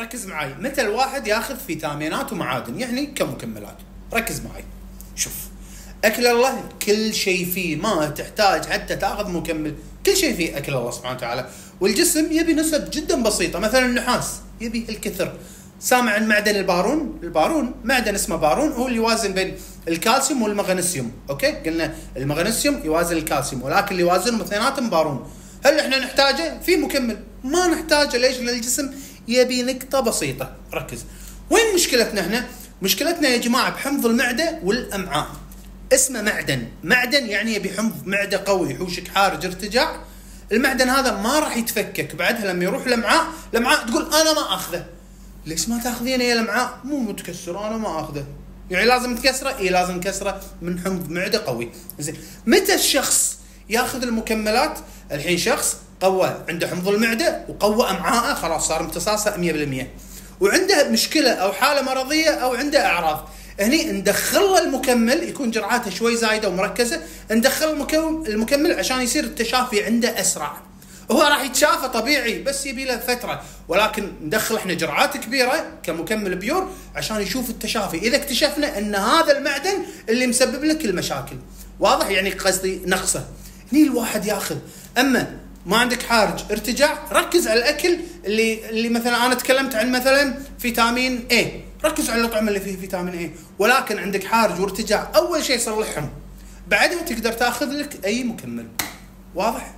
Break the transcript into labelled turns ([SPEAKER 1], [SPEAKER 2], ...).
[SPEAKER 1] ركز معي متى الواحد ياخذ فيتامينات ومعادن؟ يعني كمكملات. ركز معي شوف. أكل الله كل شيء فيه. ما تحتاج حتى تاخذ مكمل. كل شيء فيه أكل الله سبحانه وتعالى. والجسم يبي نسب جدا بسيطة. مثلا النحاس. يبي الكثر. سامع عن معدن البارون؟ البارون. معدن اسمه بارون. هو اللي يوازن بين الكالسيوم والمغنيسيوم. okay؟ قلنا المغنيسيوم يوازن الكالسيوم. ولكن اللي يوازنهم اثنيناتهم بارون. هل إحنا نحتاجه؟ في مكمل. ما نحتاجه. ليش؟ لأن الجسم يبي نقطة بسيطة. ركز. وين مشكلتنا هنا مشكلتنا يا جماعة بحمض المعدة والأمعاء. اسمه معدن. معدن يعني يبي حمض معدة قوي يحوشك حارج ارتجاع. المعدن هذا ما راح يتفكك. بعدها لما يروح الأمعاء الأمعاء تقول أنا ما أخذه. ليش ما تاخذينه يا الأمعاء؟ مو متكسر أنا ما أخذه. يعني لازم تكسره؟ اي لازم كسره من حمض معدة قوي. زين. متى الشخص ياخذ المكملات؟ الحين شخص قوى عنده حمض المعدة وقوى امعائه خلاص صار امتصاصه 100% وعنده مشكلة أو حالة مرضية أو عنده أعراض. هني ندخل له المكمل يكون جرعاته شوي زايدة ومركزة ندخل المكمل عشان يصير التشافي عنده أسرع. هو راح يتشافى طبيعي بس يبي له فترة. ولكن ندخل إحنا جرعات كبيرة كمكمل بيور عشان يشوف التشافي. إذا اكتشفنا إن هذا المعدن اللي مسبب لك المشاكل واضح يعني قصدي نقصه. هني الواحد ياخذ. أما ما عندك حارج. ارتجاع ركز على الأكل اللي اللي مثلا أنا تكلمت عن مثلا فيتامين اي ركز على الأطعمة اللي فيها فيتامين اي ولكن عندك حارج وارتجاع أول شيء صلحهم. بعدها تقدر تأخذ لك أي مكمل. واضح؟